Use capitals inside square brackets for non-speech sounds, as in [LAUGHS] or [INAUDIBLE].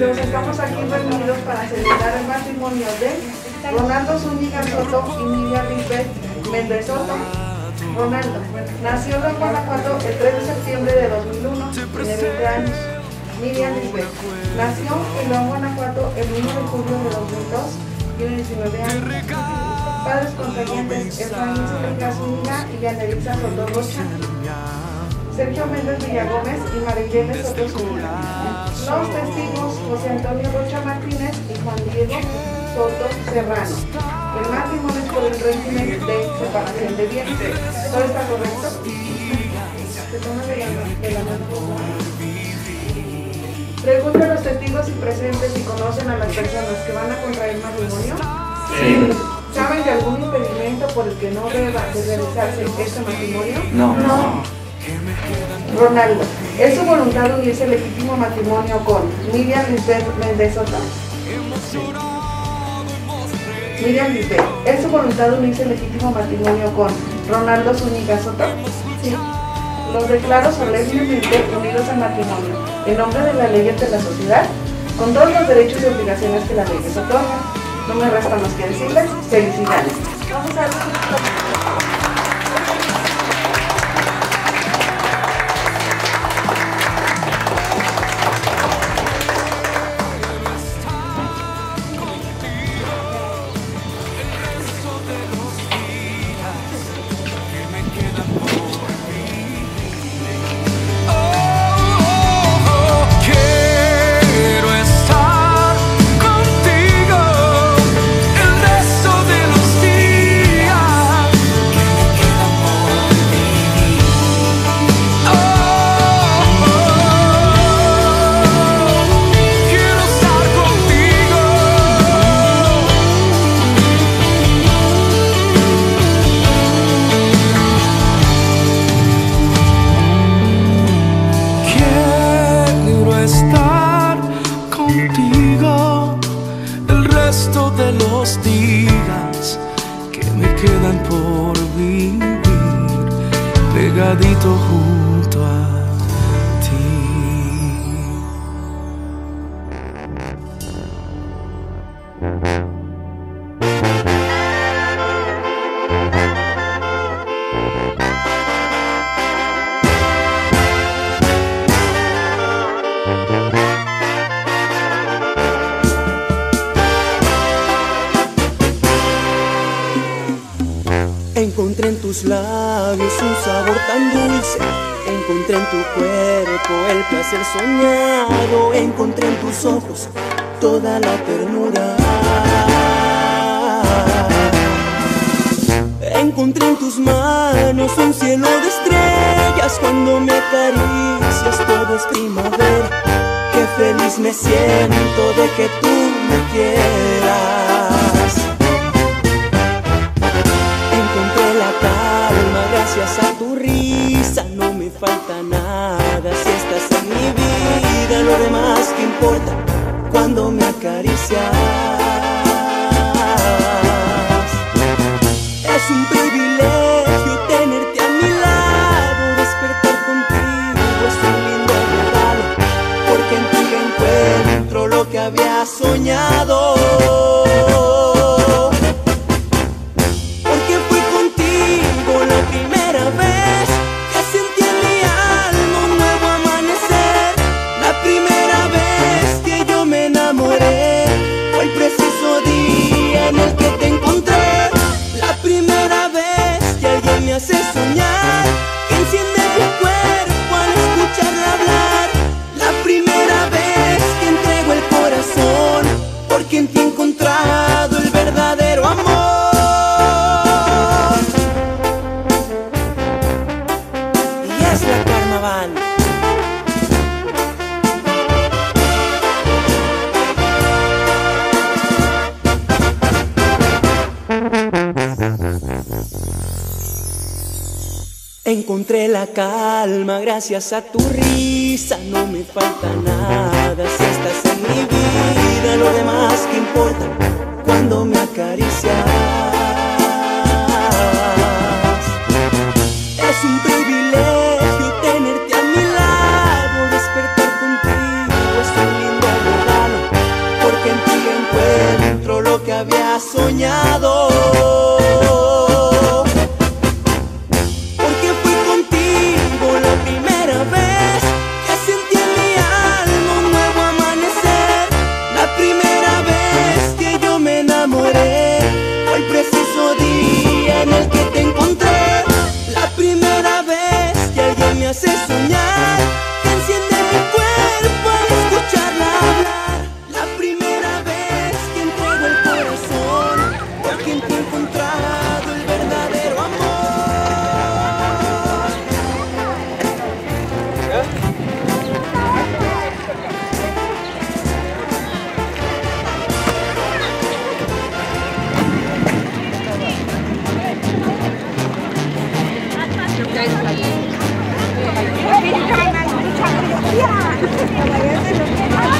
Los estamos aquí reunidos para celebrar el matrimonio de Ronaldo Zúñiga Soto y Miriam Lisbeth Méndez Soto. Ronaldo nació en Guanajuato el 3 de septiembre de 2001, tiene 20 años. Miriam Lisbeth nació en León, Guanajuato el 1 de julio de 2002, tiene 19 años. Padres contrayentes, Efraín Zúñiga y Yanelisa Soto Rocha. Sergio Méndez Villagómez y Marilene Soto Zúñiga. Los testigos José Antonio Rocha Martínez y Juan Diego Soto Serrano. El matrimonio es por el régimen de separación de bienes. ¿Todo está correcto? Se toma de la, de la mano. Pregunta a los testigos y presentes si conocen a las personas que van a contraer matrimonio. Sí. ¿Saben de algún impedimento por el que no deba de realizarse este matrimonio? No. Ronaldo, ¿es su voluntad unirse legítimo matrimonio con Miriam Méndez Soto? Miriam Lisbeth, ¿es su voluntad unirse legítimo matrimonio con Ronaldo Zúñiga Soto? Sí. Los declaro solemnemente unidos al matrimonio, en nombre de la ley ante la sociedad, con todos los derechos y obligaciones que la ley les otorga. No me resta más que decirles felicidades. Vamos a ver. Tus labios un sabor tan dulce. Encontré en tu cuerpo el placer soñado. Encontré en tus ojos toda la ternura. Encontré en tus manos un cielo de estrellas. Cuando me acaricias todo es primavera. Qué feliz me siento de que tú me quieras. Había soñado. Encontré la calma gracias a tu risa, no me falta nada si estás en mi vida, lo demás que importa cuando me acaricias. Es un privilegio tenerte a mi lado, despertar contigo es un lindo regalo, porque en ti encuentro lo que había soñado. Yeah. [LAUGHS]